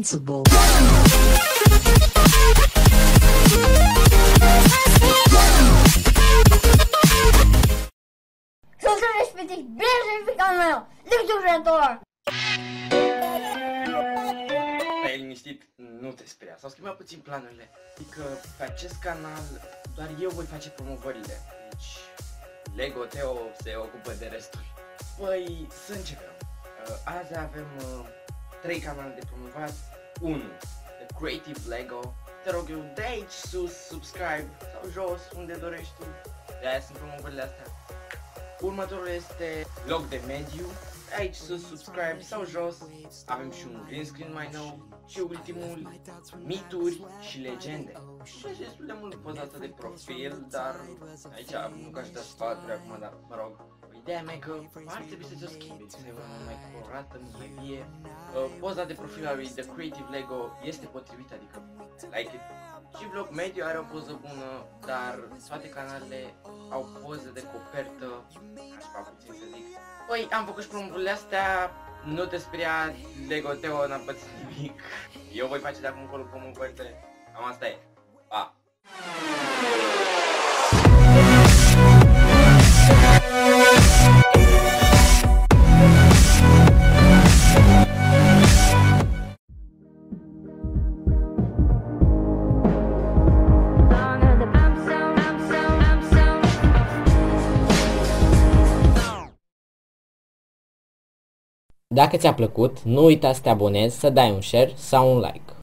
Invincible. Sunt respectiv, bine pe canalul meu, Lecturator! Stai liniștit, nu te speria, s-au schimbat puțin planurile. Adică pe acest canal doar eu voi face promovările. Deci Lego Teo se ocupă de restul. Păi să începem. Uh, Azi avem uh, trei canale de promovat. 1. The Creative Lego. Te rog eu de aici sus, subscribe sau jos, unde dorești tu. De aia sunt promovările astea. Următorul este Log de Mediu. Aici sus, subscribe sau jos. Avem și un green screen mai nou. Și ultimul, mituri și legende. Și e destul de mult pozată de profil, dar aici nu ca și de sfaturi acum, dar mă rog. Ideea mea e că ar trebui să ți-o schimbi, să fie una mai colorată, mai vie. Uh, poza de profil al lui The Creative Lego este potrivită, adică like it. Și vlog mediu are o poză bună, dar toate canalele au poze de copertă, aș vrea puțin să zic. Păi, am făcut și promovurile astea, nu te speria, Lego Teo n-a pățit nimic. Eu voi face de acum încolo promovările, cam asta e. Pa! Dacă ți-a plăcut, nu uita să te abonezi, să dai un share sau un like.